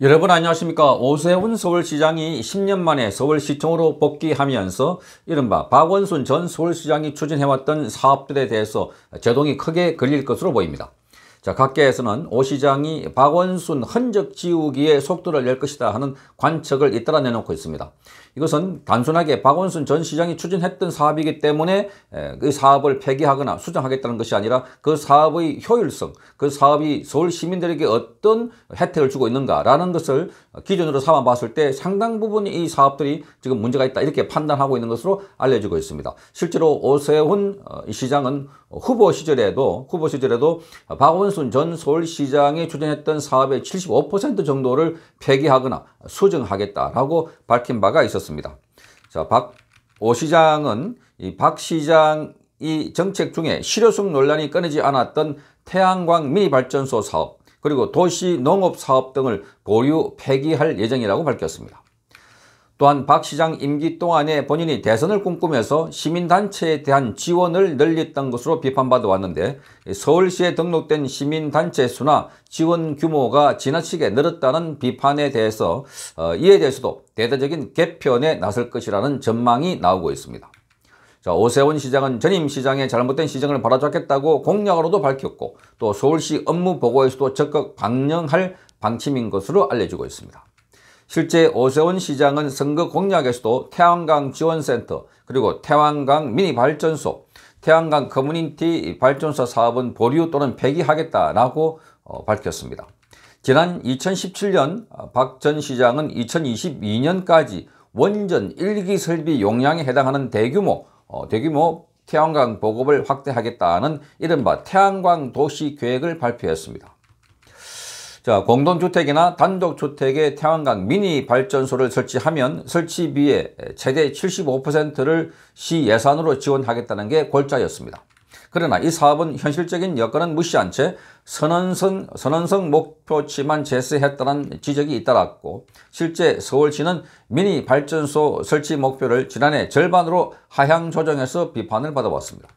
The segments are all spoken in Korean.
여러분 안녕하십니까 오세훈 서울시장이 10년 만에 서울시청으로 복귀하면서 이른바 박원순 전 서울시장이 추진해왔던 사업들에 대해서 제동이 크게 걸릴 것으로 보입니다. 자, 각계에서는 오 시장이 박원순 흔적 지우기에 속도를 낼 것이다 하는 관측을 잇따라 내놓고 있습니다. 이것은 단순하게 박원순 전 시장이 추진했던 사업이기 때문에 그 사업을 폐기하거나 수정하겠다는 것이 아니라 그 사업의 효율성, 그 사업이 서울 시민들에게 어떤 혜택을 주고 있는가라는 것을 기준으로 삼아 봤을 때 상당 부분 이 사업들이 지금 문제가 있다 이렇게 판단하고 있는 것으로 알려지고 있습니다. 실제로 오세훈 어, 시장은 후보 시절에도 후보 시절에도 박원순 전 서울시장이 추진했던 사업의 75% 정도를 폐기하거나 수정하겠다라고 밝힌 바가 있었습니다. 자, 박 오 시장은 이 박 시장 이 정책 중에 실효성 논란이 끊이지 않았던 태양광 미니 발전소 사업 그리고 도시 농업 사업 등을 보류 폐기할 예정이라고 밝혔습니다. 또한 박 시장 임기 동안에 본인이 대선을 꿈꾸면서 시민단체에 대한 지원을 늘렸던 것으로 비판받아 왔는데 서울시에 등록된 시민단체 수나 지원 규모가 지나치게 늘었다는 비판에 대해서 어, 이에 대해서도 대대적인 개편에 나설 것이라는 전망이 나오고 있습니다. 자, 오세훈 시장은 전임 시장의 잘못된 시정을 바로잡겠다고 공약으로도 밝혔고 또 서울시 업무 보고에서도 적극 방영할 방침인 것으로 알려지고 있습니다. 실제 오세훈 시장은 선거 공약에서도 태양광 지원센터 그리고 태양광 미니 발전소, 태양광 커뮤니티 발전소 사업은 보류 또는 폐기하겠다라고 어, 밝혔습니다. 지난 2017년 박 전 시장은 2022년까지 원전 1기 설비 용량에 해당하는 대규모 어, 대규모 태양광 보급을 확대하겠다는 이른바 태양광 도시 계획을 발표했습니다. 자, 공동주택이나 단독주택에 태양광 미니 발전소를 설치하면 설치비의 최대 75%를 시 예산으로 지원하겠다는 게 골자였습니다. 그러나 이 사업은 현실적인 여건은 무시한 채 선언성, 선언성 목표치만 제시했다는 지적이 잇따랐고 실제 서울시는 미니 발전소 설치 목표를 지난해 절반으로 하향 조정해서 비판을 받아왔습니다.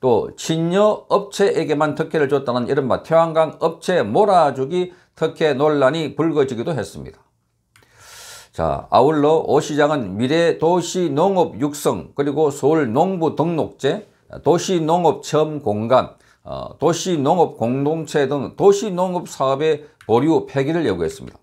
또 친여 업체에게만 특혜를 줬다는 이른바 태양광 업체 몰아주기 특혜 논란이 불거지기도 했습니다. 자, 아울러 오 시장은 미래 도시 농업 육성 그리고 서울 농부 등록제, 도시 농업 체험 공간, 어, 도시 농업 공동체 등 도시 농업 사업의 보류 폐기를 요구했습니다.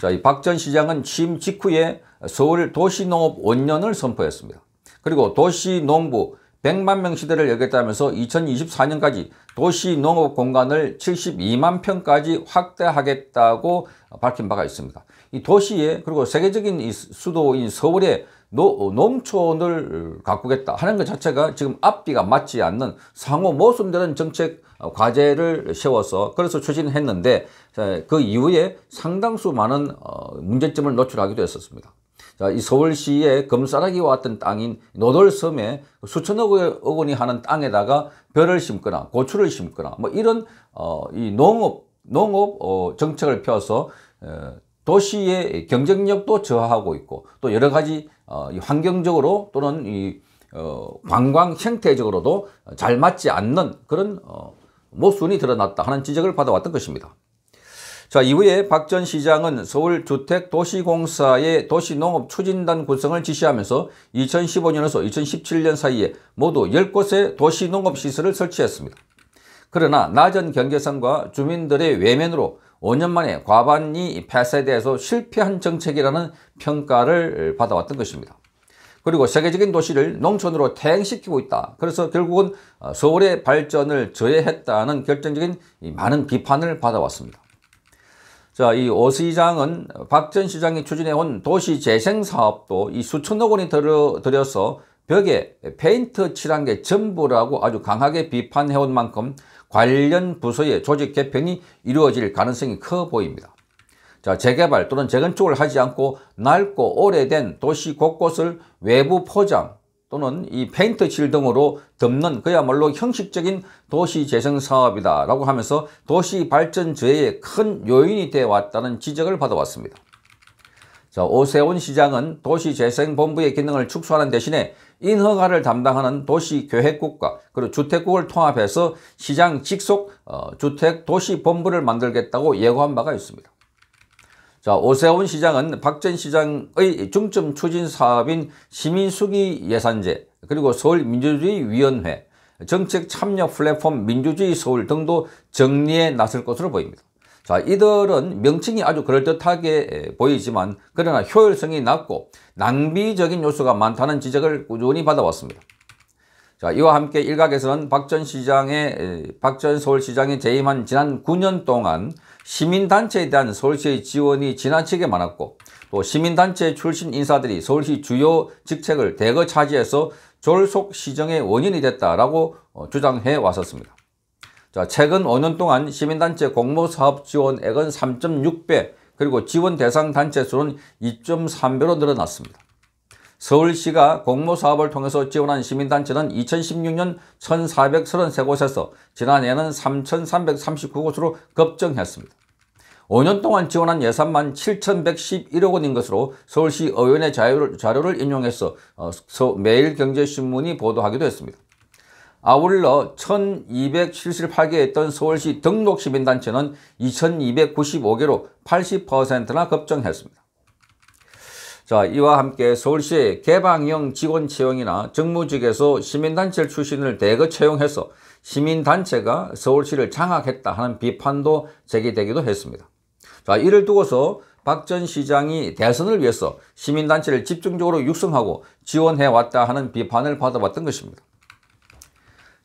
자, 이 박 전 시장은 취임 직후에 서울 도시농업 원년을 선포했습니다. 그리고 도시농부 100만 명 시대를 열겠다면서 2024년까지 도시 농업 공간을 72만 평까지 확대하겠다고 밝힌 바가 있습니다. 이 도시에 그리고 세계적인 이 수도인 서울에 노, 농촌을 가꾸겠다 하는 것 자체가 지금 앞뒤가 맞지 않는 상호 모순되는 정책 과제를 세워서 그래서 추진했는데 그 이후에 상당수 많은 어, 문제점을 노출하기도 했었습니다. 자, 이 서울시의 금싸라기와 같은 땅인 노돌섬에 수천억 원이 하는 땅에다가 벼를 심거나 고추를 심거나 뭐 이런 어, 이 농업 농업 어, 정책을 펴서 어, 도시의 경쟁력도 저하하고 있고 또 여러 가지 어, 이 환경적으로 또는 이 어, 관광 형태적으로도 잘 맞지 않는 그런 어, 모순이 드러났다 하는 지적을 받아왔던 것입니다. 자, 이후에 박 전 시장은 서울주택도시공사의 도시농업추진단 구성을 지시하면서 2015년에서 2017년 사이에 모두 10곳의 도시농업시설을 설치했습니다. 그러나 낮은 경계선과 주민들의 외면으로 5년 만에 과반이 폐쇄돼서 실패한 정책이라는 평가를 받아왔던 것입니다. 그리고 세계적인 도시를 농촌으로 퇴행시키고 있다. 그래서 결국은 서울의 발전을 저해했다는 결정적인 많은 비판을 받아왔습니다. 자, 이 오 시장은 박 전 시장이 추진해온 도시 재생 사업도 이 수천억 원이 들어, 들여서 벽에 페인트 칠한 게 전부라고 아주 강하게 비판해온 만큼 관련 부서의 조직 개편이 이루어질 가능성이 커 보입니다. 자, 재개발 또는 재건축을 하지 않고 낡고 오래된 도시 곳곳을 외부 포장, 또는 이 페인트 칠 등으로 덮는 그야말로 형식적인 도시 재생 사업이다 라고 하면서 도시 발전 저해의 큰 요인이 되어 왔다는 지적을 받아왔습니다. 자, 오세훈 시장은 도시 재생본부의 기능을 축소하는 대신에 인허가를 담당하는 도시계획국과 그리고 주택국을 통합해서 시장 직속 어, 주택도시본부를 만들겠다고 예고한 바가 있습니다. 자, 오세훈 시장은 박전 시장의 중점 추진 사업인 시민수기 예산제, 그리고 서울민주주의위원회, 정책 참여 플랫폼 민주주의 서울 등도 정리에 나설 것으로 보입니다. 자, 이들은 명칭이 아주 그럴듯하게 보이지만 그러나 효율성이 낮고 낭비적인 요소가 많다는 지적을 꾸준히 받아왔습니다. 자, 이와 함께 일각에서는 박 전 시장의, 박 전 서울시장이 재임한 지난 9년 동안 시민단체에 대한 서울시의 지원이 지나치게 많았고 또 시민단체 출신 인사들이 서울시 주요 직책을 대거 차지해서 졸속 시정의 원인이 됐다라고 어, 주장해 왔었습니다. 자, 최근 5년 동안 시민단체 공모사업 지원액은 3.6배 그리고 지원 대상 단체 수는 2.3배로 늘어났습니다. 서울시가 공모사업을 통해서 지원한 시민단체는 2016년 1,433곳에서 지난해에는 3,339곳으로 급증했습니다. 5년 동안 지원한 예산만 7,111억 원인 것으로 서울시 의원의 자료를, 인용해서 어, 매일경제신문이 보도하기도 했습니다. 아울러 1278개 했던 서울시 등록 시민단체는 2295개로 80%나 급증했습니다. 자, 이와 함께 서울시의 개방형 직원 채용이나 정무직에서 시민단체 출신을 대거 채용해서 시민단체가 서울시를 장악했다 하는 비판도 제기되기도 했습니다. 자, 이를 두고서 박 전 시장이 대선을 위해서 시민단체를 집중적으로 육성하고 지원해왔다 하는 비판을 받아봤던 것입니다.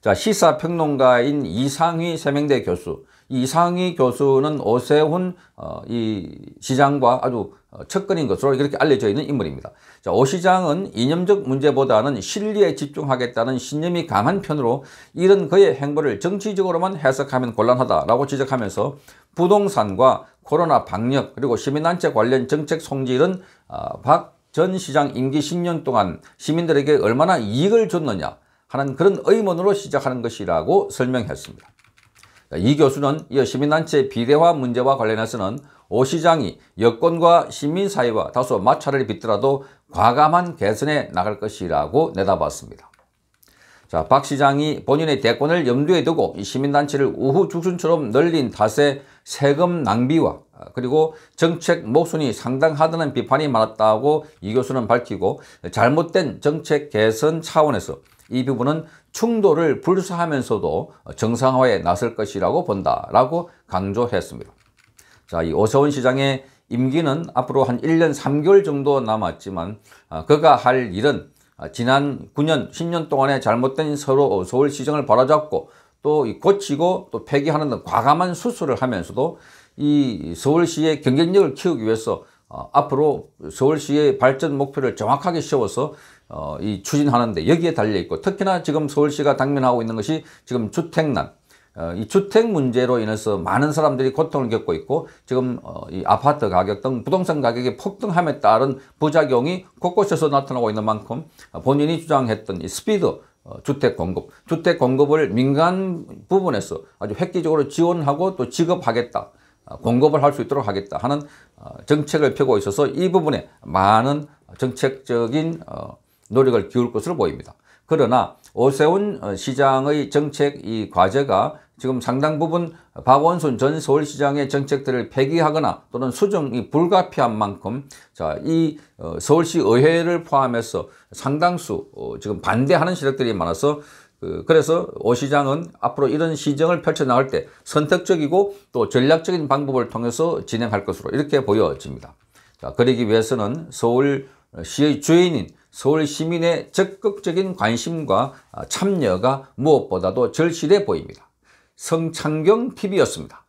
자, 시사평론가인 이상희 세명대 교수. 이상희 교수는 오세훈 어, 이 시장과 아주 어, 척근인 것으로 이렇게 알려져 있는 인물입니다. 자, 오 시장은 이념적 문제보다는 실리에 집중하겠다는 신념이 강한 편으로 이런 그의 행보를 정치적으로만 해석하면 곤란하다라고 지적하면서 부동산과 코로나 방역 그리고 시민단체 관련 정책 성질은 어, 박전 시장 임기 10년 동안 시민들에게 얼마나 이익을 줬느냐 하는 그런 의문으로 시작하는 것이라고 설명했습니다. 이 교수는 이 시민단체 비대화 문제와 관련해서는 오 시장이 여권과 시민사회와 다소 마찰을 빚더라도 과감한 개선에 나갈 것이라고 내다봤습니다. 자, 박 시장이 본인의 대권을 염두에 두고 시민단체를 우후 죽순처럼 늘린 탓에 세금 낭비와 그리고 정책 모순이 상당하다는 비판이 많았다고 이 교수는 밝히고 잘못된 정책 개선 차원에서 이 부분은 충돌을 불사하면서도 정상화에 나설 것이라고 본다라고 강조했습니다. 자, 이 오세훈 시장의 임기는 앞으로 한 1년 3개월 정도 남았지만 아, 그가 할 일은 지난 9년, 10년 동안의 잘못된 서로 서울시정을 바로잡고 또 고치고 또 폐기하는 등 과감한 수술을 하면서도 이 서울시의 경쟁력을 키우기 위해서 어, 앞으로 서울시의 발전 목표를 정확하게 세워서 어, 이 추진하는데 여기에 달려 있고 특히나 지금 서울시가 당면하고 있는 것이 지금 주택난 어, 이 주택 문제로 인해서 많은 사람들이 고통을 겪고 있고 지금 어, 이 아파트 가격 등 부동산 가격이 폭등함에 따른 부작용이 곳곳에서 나타나고 있는 만큼 본인이 주장했던 이 스피드 어, 주택 공급, 주택 공급을 민간 부분에서 아주 획기적으로 지원하고 또 지급하겠다. 어, 공급을 할 수 있도록 하겠다 하는 어, 정책을 펴고 있어서 이 부분에 많은 정책적인 어, 노력을 기울 것으로 보입니다. 그러나 오세훈 시장의 정책 이 과제가 지금 상당 부분 박원순 전 서울시장의 정책들을 폐기하거나 또는 수정이 불가피한 만큼 자, 이 서울시 의회를 포함해서 상당수 지금 반대하는 세력들이 많아서 그, 그래서 오 시장은 앞으로 이런 시정을 펼쳐나갈 때 선택적이고 또 전략적인 방법을 통해서 진행할 것으로 이렇게 보여집니다. 자, 그러기 위해서는 서울시의 주인인 서울 시민의 적극적인 관심과 참여가 무엇보다도 절실해 보입니다. 성창경 TV였습니다.